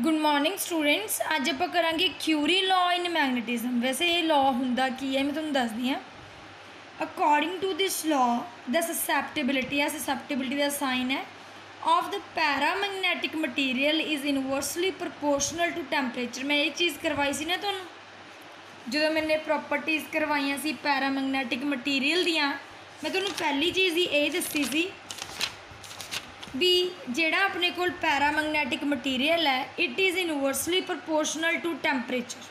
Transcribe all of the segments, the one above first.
Good morning students ਅੱਜ ਆਪਾਂ ਕਰਾਂਗੇ ਕਿਊਰੀ ਲਾਅ ਇਨ ਮੈਗਨੇਟਿਜ਼ਮ ਵੈਸੇ ਇਹ ਲਾਅ ਹੁੰਦਾ ਕੀ ਹੈ, ਮੈਂ ਤੁਹਾਨੂੰ ਦੱਸਦੀ ਹਾਂ। ਅਕੋਰਡਿੰਗ ਟੂ ਦਿਸ ਲਾਅ ਦਾ ਸਸੈਪਟੇਬਿਲਿਟੀ ਹੈ ਸਸੈਪਟੇਬਿਲਿਟੀ ਦਾ ਸਾਈਨ ਹੈ। Of the paramagnetic material is inversely proportional to temperature ਮੈਂ ਇਹ ਚੀਜ਼ ਕਰਵਾਈ ਸੀ ਨਾ ਤੁਹਾਨੂੰ। ਜਦੋਂ ਮੈਨੇ ਪ੍ਰੋਪਰਟੀਜ਼ ਕਰਵਾਈਆਂ ਸੀ ਪੈਰਾਮੈਗਨੈਟਿਕ ਮਟੀਰੀਅਲ ਦੀਆਂ, ਮੈਂ ਤੁਹਾਨੂੰ ਪਹਿਲੀ ਚੀਜ਼ ਹੀ ਇਹ ਦੱਸੀ ਸੀ ਵੀ ਜਿਹੜਾ ਆਪਣੇ ਕੋਲ ਪੈਰਾਮੈਗਨੈਟਿਕ ਮਟੀਰੀਅਲ ਹੈ it is inversely proportional to temperature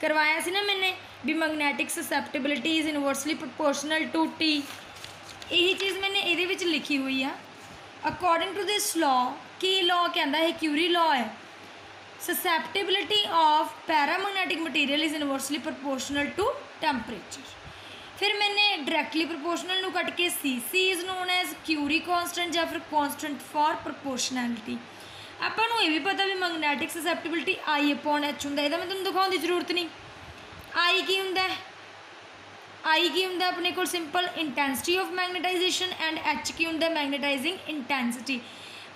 ਕਰਵਾਇਆ ਸੀ ਨਾ ਮੈਨੇ ਵੀ magnetic susceptibility is inversely proportional to T ਇਹੀ ਚੀਜ਼ ਮੈਨੇ ਇਹਦੇ ਵਿੱਚ ਲਿਖੀ ਹੋਈ ਆ। ਅਕੋਰਡਿੰਗ ਟੂ ਦਿਸ ਲਾਅ ਕੀ ਲਾਅ ਕਹਿੰਦਾ ਹੈ ਕਿਊਰੀ ਲਾਅ ਹੈ? Susceptibility of paramagnetic material is inversely proportional to temperature ਫਿਰ ਮੈਨੇ ਡਾਇਰੈਕਟਲੀ proportional ਨੂੰ ਕੱਟ ਕੇ C C is known as Curie constant ਜਾਂ ਫਿਰ constant for proportionality ਆਪਾਂ ਨੂੰ ਇਹ ਵੀ ਪਤਾ ਵੀ magnetic susceptibility I upon H ਹੁੰਦਾ, ਇਹਦਾ ਮੈਂ ਤੁਹਾਨੂੰ ਦਿਖਾਉਣ ਦੀ ਜ਼ਰੂਰਤ ਨਹੀਂ। I ਕੀ ਹੁੰਦਾ? ਹੈ I ਕੀ ਹੁੰਦਾ ਆਪਣੇ ਕੋਲ? Simple intensity of magnetization and H ਕੀ ਹੁੰਦਾ? ਮੈਗਨੇਟਾਈਜ਼ਿੰਗ ਇੰਟੈਂਸਿਟੀ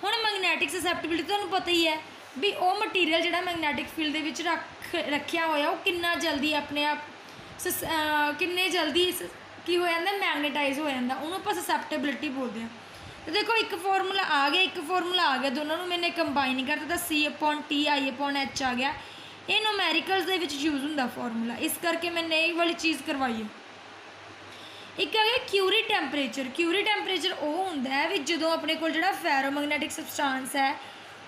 ਹੁਣ ਮੈਗਨੈਟਿਕ ਸਸੈਪਟੇਬਿਲਿਟੀ ਤੁਹਾਨੂੰ ਪਤਾ ਹੀ ਹੈ ਵੀ ਉਹ ਮਟੀਰੀਅਲ ਜਿਹੜਾ ਮੈਗਨੈਟਿਕ ਫੀਲਡ ਦੇ ਵਿੱਚ ਰੱਖ, ਰੱਖਿਆ ਹੋਇਆ, ਉਹ ਕਿੰਨਾ ਜਲਦੀ ਆਪਣੇ ਆਪ Ah, ਕਿੰਨੇ ਜਲਦੀ ਸ- ਕੀ ਹੋ ਜਾਂਦਾ ਮੈਗਨੇਟਾਈਜ਼ ਹੋ ਜਾਂਦਾ, ਉਹਨੂੰ ਆਪਾਂ ਸਸੈਪਟੇਬਿਲਿਟੀ ਬੋਲਦੇ ਹਾਂ। ਤੇ ਦੇਖੋ, ਇੱਕ ਫਾਰਮੂਲਾ ਆ ਗਿਆ, ਇੱਕ ਫਾਰਮੂਲਾ ਆ ਗਿਆ, ਦੋਨਾਂ ਨੂੰ ਮੈਨੇ ਕੰਬਾਈਨ ਕਰ ਦਿੱਤਾ C T, I H ਆ ਗਿਆ। ਇਹ ਨੂਮੈਰੀਕਲਸ ਦੇ ਵਿੱਚ ਯੂਜ਼ ਹੁੰਦਾ ਫਾਰਮੂਲਾ ਇਸ ਕਰਕੇ ਮੈਨੇ ਇਹ ਵਾਲੀ ਚੀਜ਼ ਕਰਵਾਈ ਹੈ। ਇੱਕ ਆ ਗਿਆ ਕਿਊਰੀ ਟੈਂਪਰੇਚਰ ਕਿਊਰੀ ਟੈਂਪਰੇਚਰ ਉਹ ਹੁੰਦਾ ਹੈ ਵੀ ਜਦੋਂ ਆਪਣੇ ਕੋਲ ਜਿਹੜਾ ਫੈਰੋਮੈਗਨੈਟਿਕ ਸਬਸਟੈਂਸ ਹੈ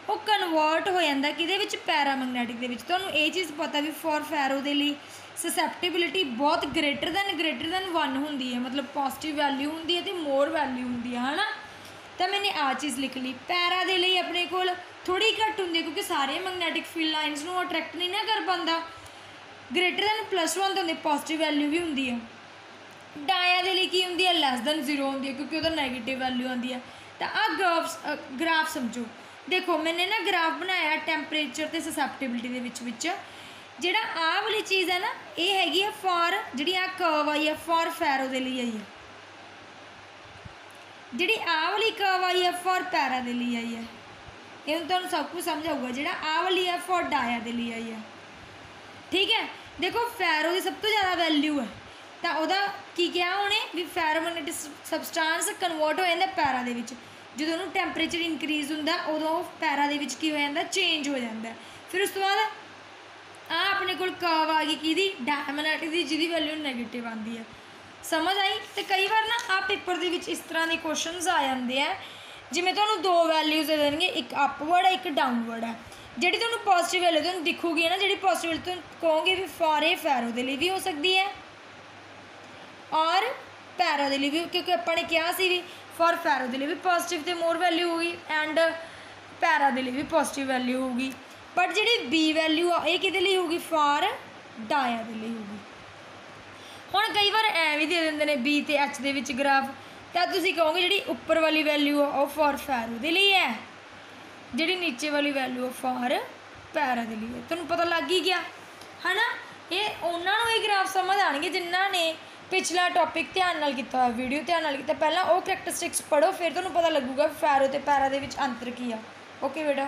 ਉਹ ਕਨਵਰਟ ਹੋ ਜਾਂਦਾ ਕਿਹਦੇ ਵਿੱਚ? ਪੈਰਾਮੈਗਨੈਟਿਕ ਦੇ ਵਿੱਚ। ਤੁਹਾਨੂੰ ਇਹ ਚੀਜ਼ ਪਤਾ ਵੀ ਫੋਰ ਫੈਰੋ ਦੇ ਲਈ ਸਸੈਪਟੀਬਿਲਿਟੀ ਬਹੁਤ ਗ੍ਰੇਟਰ ਦੈਨ ਗ੍ਰੇਟਰ ਦੈਨ 1 ਹੁੰਦੀ ਹੈ। ਮਤਲਬ ਪੋਜ਼ਿਟਿਵ ਵੈਲਿਊ ਹੁੰਦੀ ਹੈ ਤੇ ਮੋਰ ਵੈਲਿਊ ਹੁੰਦੀ ਹੈ, ਹਨਾ? ਤਾਂ ਮੈਨੇ ਆ ਚੀਜ਼ ਲਿਖ ਲਈ। ਪੈਰਾ ਦੇ ਲਈ ਆਪਣੇ ਕੋਲ ਥੋੜੀ ਘੱਟ ਹੁੰਦੀ ਹੈ, ਕਿਉਂਕਿ ਸਾਰੇ ਮੈਗਨੈਟਿਕ ਫੀਲਡ ਲਾਈਨਸ ਨੂੰ ਅਟਰੈਕਟ ਨਹੀਂ ਨਾ ਕਰ ਪਾਉਂਦਾ। ਗ੍ਰੇਟਰ ਦੈਨ ਪਲੱਸ 1 ਹੁੰਦੇ ਪੋਜ਼ਿਟਿਵ ਵੈਲਿਊ ਵੀ ਹੁੰਦੀ ਹੈ। ਡਾਇਆ ਦੇ ਲਈ ਕੀ ਹੁੰਦੀ ਹੈ? ਲੈਸ ਦੈਨ 0 ਹੁੰਦੀ ਹੈ, ਕਿਉਂਕਿ ਉਹਦਾ 네ਗੇਟਿਵ ਵੈਲਿਊ ਆਉਂਦੀ ਹੈ। ਤਾਂ ਆ ਗ੍ਰਾਫ ਗ੍ਰਾਫ ਸਮਝੋ। ਦੇਖੋ, ਮੈਨੇ ਨਾ ਗ੍ਰਾਫ ਬਣਾਇਆ ਟੈਂਪਰੇਚਰ ਤੇ ਸਸੈਪਟੇਬਿਲਿਟੀ ਦੇ ਵਿੱਚ ਵਿੱਚ। ਜਿਹੜਾ ਆਹ ਵਾਲੀ ਚੀਜ਼ ਹੈ ਨਾ, ਇਹ ਹੈਗੀ ਆ ਫॉर ਜਿਹੜੀ ਆ ਕਰਵ ਆਈ ਹੈ ਫॉर ਫੈਰੋ ਦੇ ਲਈ ਆਈ ਹੈ ਜਿਹੜੀ ਆਹ ਵਾਲੀ ਕਰਵ ਆਈ ਹੈ ਫॉर ਪੈਰਾ ਦੇ ਲਈ ਆਈ ਹੈ ਇਹ ਹੁਣ ਤੁਹਾਨੂੰ ਸਭ ਕੁਝ ਸਮਝ ਆਊਗਾ ਜਿਹੜਾ ਆਹ ਵਾਲੀ ਹੈ ਫॉर ਡਾਇਆ ਦੇ ਲਈ ਆਈ ਹੈ ਠੀਕ ਹੈ? ਦੇਖੋ ਫੈਰੋ ਦੀ ਸਭ ਤੋਂ ਜ਼ਿਆਦਾ ਵੈਲਿਊ ਹੈ ਤਾਂ ਉਹਦਾ ਕੀ ਕਿਹਾ ਉਹਨੇ? ਵੀ ਫੈਰੋਮੈਗਨੈਟਿਕ ਸਬਸਟੈਂਸ ਕਨਵਰਟ ਹੋ ਜਾਂਦਾ ਪੈਰਾ ਦੇ ਵਿੱਚ। ਜਦੋਂ ਉਹਨੂੰ ਟੈਂਪਰੇਚਰ ਇਨਕਰੀਜ਼ ਹੁੰਦਾ, ਉਦੋਂ ਉਹ ਪੈਰਾਂ ਦੇ ਵਿੱਚ ਕੀ ਹੋ ਜਾਂਦਾ ਚੇਂਜ ਹੋ ਜਾਂਦਾ। ਫਿਰ ਉਸ ਤੋਂ ਬਾਅਦ ਆ ਆਪਣੇ ਕੋਲ ਕਰਵ ਆ ਗਈ ਕਿਹਦੀ? ਡਾਇਮਨਟ ਦੀ, ਜਿਹਦੀ ਵੈਲਿਊ ਨੈਗੇਟਿਵ ਆਂਦੀ ਹੈ ਸਮਝ ਆਈ? ਤੇ ਕਈ ਵਾਰ ਨਾ ਆ ਪੇਪਰ ਦੇ ਵਿੱਚ ਇਸ ਤਰ੍ਹਾਂ ਦੇ ਕੁਐਸਚਨਸ ਆ ਜਾਂਦੇ ਆ। ਜਿਵੇਂ ਤੁਹਾਨੂੰ ਦੋ ਵੈਲਿਊਜ਼ ਦੇ ਦੇਣਗੇ, ਇੱਕ ਅਪਵਰਡ ਹੈ ਇੱਕ ਡਾਊਨਵਰਡ ਹੈ ਜਿਹੜੀ ਤੁਹਾਨੂੰ ਪੋਜ਼ਿਟਿਵ ਵੈਲਿਊ ਤੁਹਾਨੂੰ ਦਿਖੂਗੀ ਨਾ, ਜਿਹੜੀ ਪੋਜ਼ਿਟਿਵ ਤੁਹਾਨੂੰ ਕਹੋਗੇ ਵੀ ਫਾਰ ਏ ਫੈਰੋ ਦੇ ਲਈ ਵੀ ਹੋ ਸਕਦੀ ਹੈ ਔਰ ਪੈਰੋ ਦੇ ਲਈ ਵੀ, ਕਿਉਂਕਿ ਆਪਾਂ ਨੇ ਕਿਹਾ ਸੀ ਵੀ ਫॉर ਪੈਰੋ ਦੇ ਲਈ ਵੀ ਪੋਜ਼ਿਟਿਵ ਤੇ ਮੋਰ ਵੈਲਿਊ ਹੋਊਗੀ ਐਂਡ ਪੈਰਾ ਦੇ ਲਈ ਵੀ ਪੋਜ਼ਿਟਿਵ ਵੈਲਿਊ ਹੋਊਗੀ। ਬਟ ਜਿਹੜੀ ਬੀ ਵੈਲਿਊ ਆ, ਇਹ ਕਿਹਦੇ ਲਈ ਹੋਊਗੀ? ਫਾਰ ਡਾਇਆ ਦੇ ਲਈ ਹੋਊਗੀ। ਹੁਣ ਕਈ ਵਾਰ ਐ ਵੀ ਦੇ ਦਿੰਦੇ ਨੇ ਬੀ ਤੇ ਐਚ ਦੇ ਵਿੱਚ ਗ੍ਰਾਫ ਤਾਂ ਤੁਸੀਂ ਕਹੋਗੇ ਜਿਹੜੀ ਉੱਪਰ ਵਾਲੀ ਵੈਲਿਊ ਆ, ਉਹ ਫॉर ਫੈਰੋ ਦੇ ਲਈ ਹੈ। ਜਿਹੜੀ ਨੀਚੇ ਵਾਲੀ ਵੈਲਿਊ ਆ ਫਾਰ ਪੈਰਾ ਦੇ ਲਈ ਹੈ। ਤੁਹਾਨੂੰ ਪਤਾ ਲੱਗ ਹੀ ਗਿਆ, ਹਨਾ? ਇਹ, ਉਹਨਾਂ ਨੂੰ ਇਹ ਗ੍ਰਾਫ ਸਮਝ ਆਣਗੇ ਜਿਨ੍ਹਾਂ ਨੇ ਪਿਛਲਾ ਟੌਪਿਕ ਧਿਆਨ ਨਾਲ ਕੀਤਾ ਹੋਇਆ ਵੀਡੀਓ ਧਿਆਨ ਨਾਲ ਕੀਤਾ। ਪਹਿਲਾਂ ਉਹ ਕਰੈਕਟਰਿਸਟਿਕਸ ਪੜ੍ਹੋ, ਫਿਰ ਤੁਹਾਨੂੰ ਪਤਾ ਲੱਗੂਗਾ ਫੈਰੋ ਅਤੇ ਪੈਰਾ ਦੇ ਵਿੱਚ ਅੰਤਰ ਕੀ ਆ। ਓਕੇ ਬੇਟਾ।